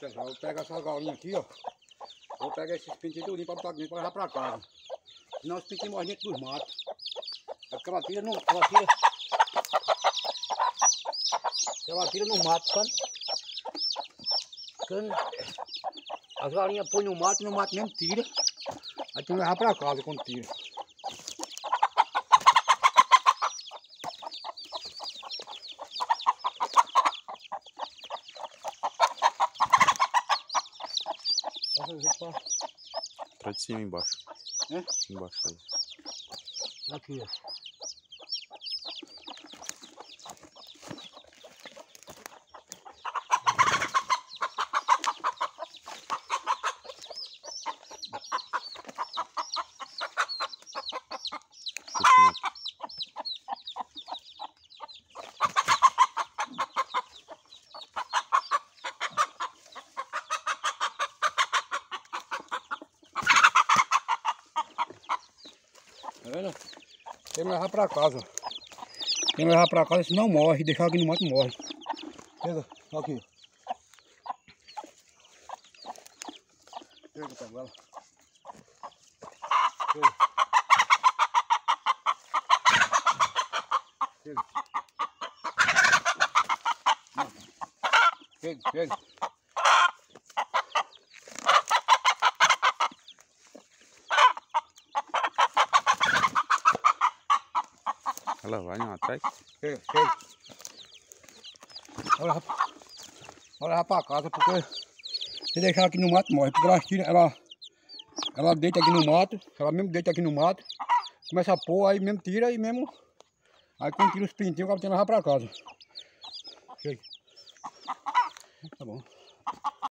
Pessoal, eu pego essa galinha aqui, ó. Vou pegar esses pintinhos tudinho pra pra levar pra casa. Senão os pintinhos morrem dentro dos matos. Aquela tira não. Aquela tira no mato, sabe? Quando as galinhas põem no mato, no mato mesmo tira. Aí tem que levar pra casa quando tira. Jeito pra- Pra de cima embaixo. É? Embaixo aí. Aqui, ó. Vendo? Tem que levar pra casa. Tem que levar pra casa, senão morre. Deixar aqui no mato morre. Pega, aqui. Pega, pega ela. Pega. Pega. Pega, pega. Ela vai não atrás? Pega, pega. Olha. Olha lá pra casa, porque se deixar aqui no mato morre. Porque ela tira, ela, ela deita aqui no mato, ela mesmo deita aqui no mato, começa a pôr, aí mesmo tira e mesmo. Aí quando tira os pintinhos, cara tem que levar pra casa. Tá bom.